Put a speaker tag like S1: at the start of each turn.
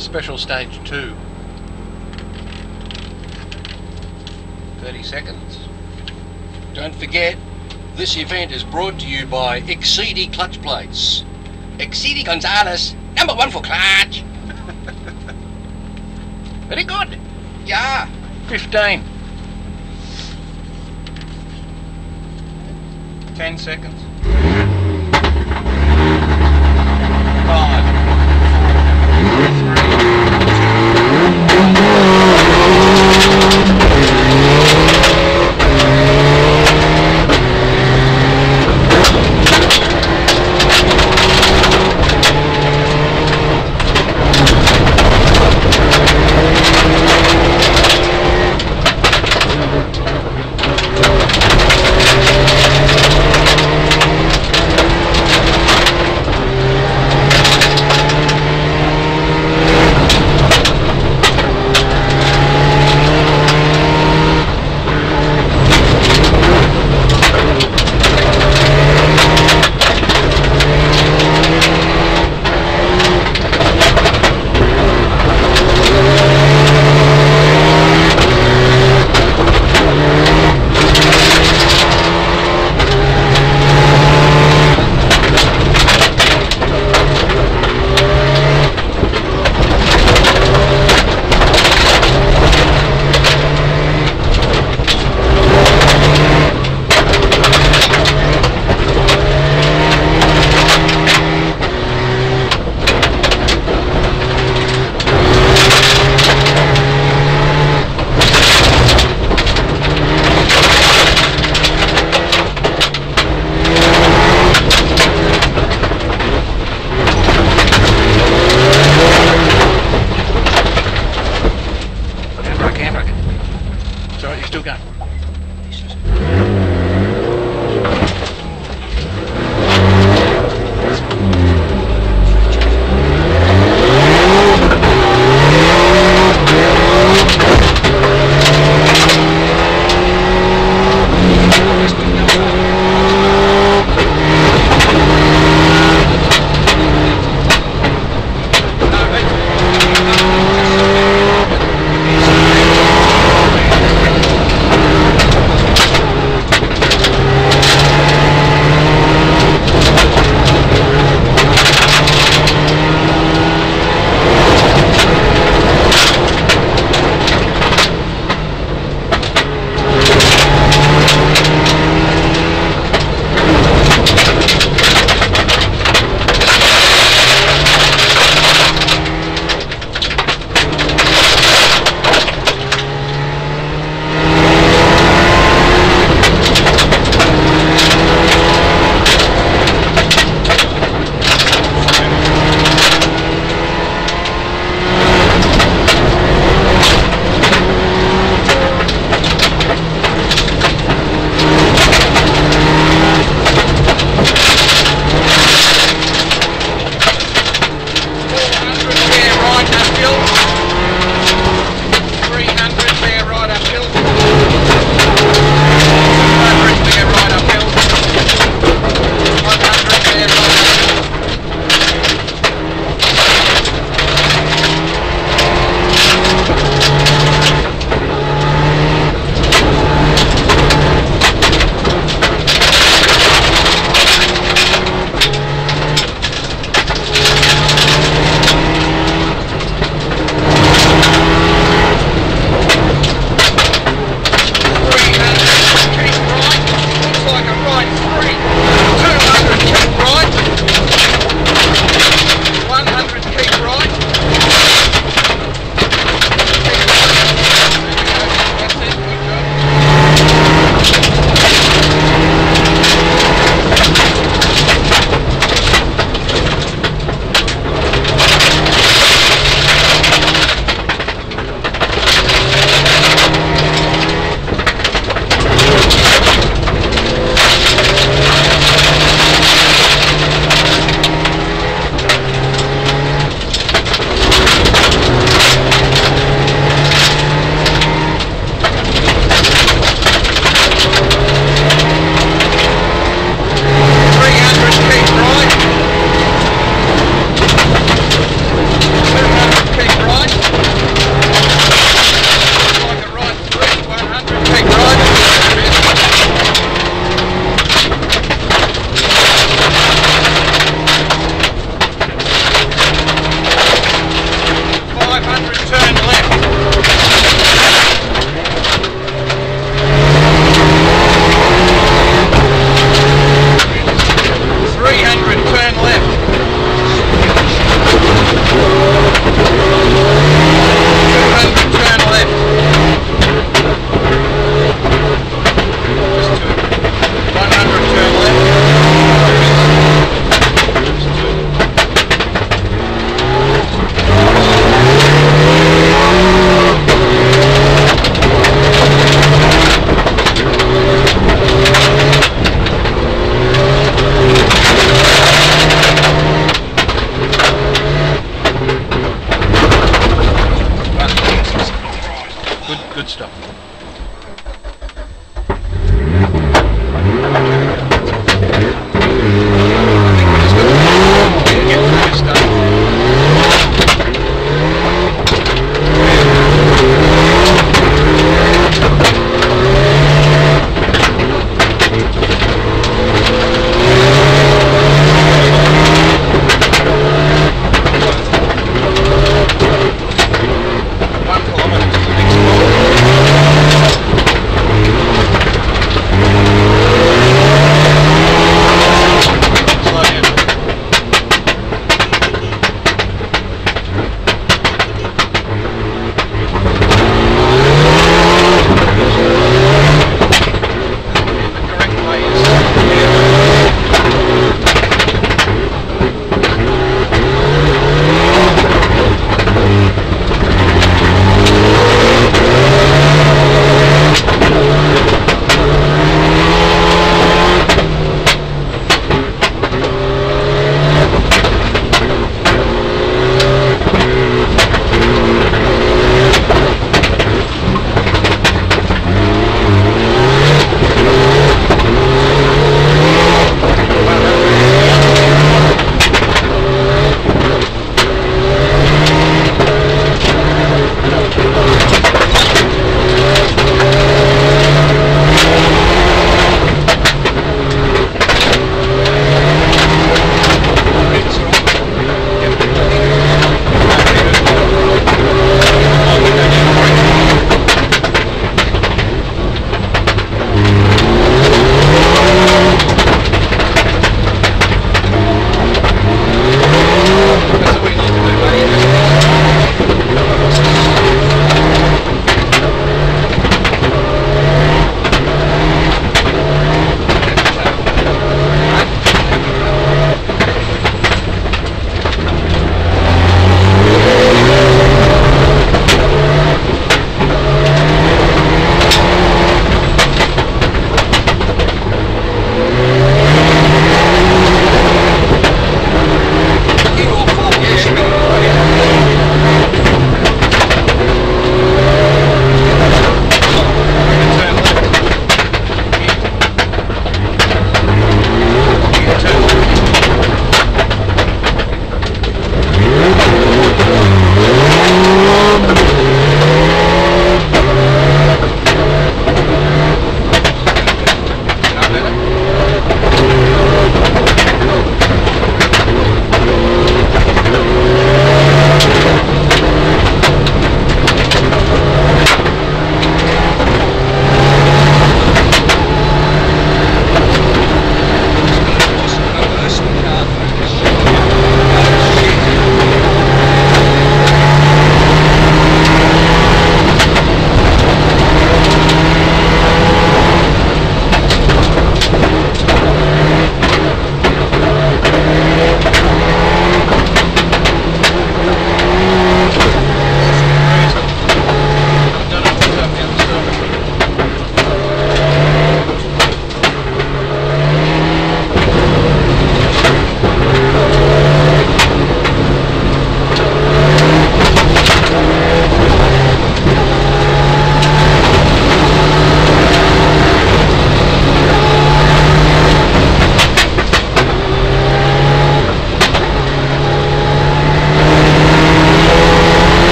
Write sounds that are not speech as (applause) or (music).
S1: special stage two. 30 seconds.
S2: Don't forget, this event is brought to you by Exedy Clutch Plates. Exedy Gonzalez, number one for clutch. (laughs)
S1: Very good.
S2: Yeah.
S1: 15. 10 seconds. Five.